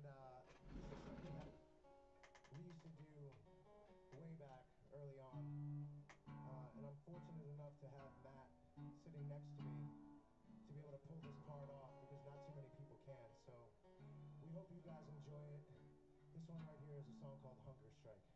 And uh, this is something that we used to do way back early on. Uh, and I'm fortunate enough to have Matt sitting next to me to be able to pull this part off because not too many people can. So we hope you guys enjoy it. This one right here is a song called Hunger Strike.